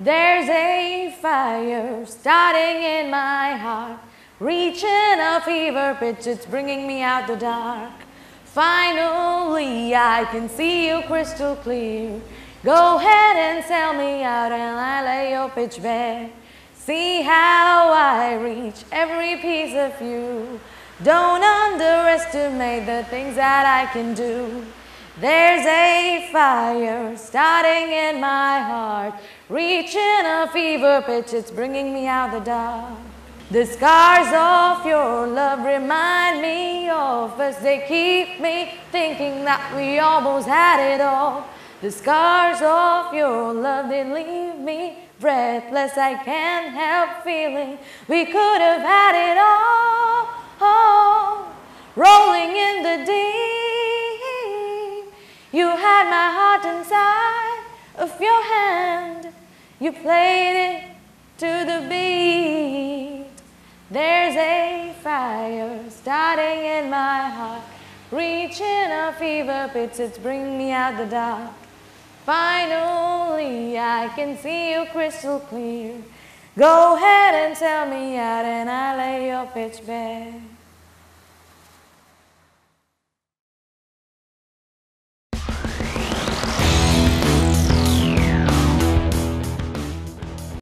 There's a fire starting in my heart, reaching a fever pitch, it's bringing me out the dark. Finally, I can see you crystal clear. Go ahead and sell me out, and I lay your pitch bare. See how I reach every piece of you. Don't underestimate the things that I can do. There's a fire starting in my heart, reaching a fever pitch, it's bringing me out the dark. The scars of your love remind me of us, they keep me thinking that we almost had it all. The scars of your love, they leave me breathless, I can't help feeling we could have had you had my heart inside of your hand, you played it to the beat. There's a fire starting in my heart, reaching a fever pitch, it's bringing me out the dark. Finally, I can see you crystal clear. Go ahead and tell me out, and I lay your pitch bare.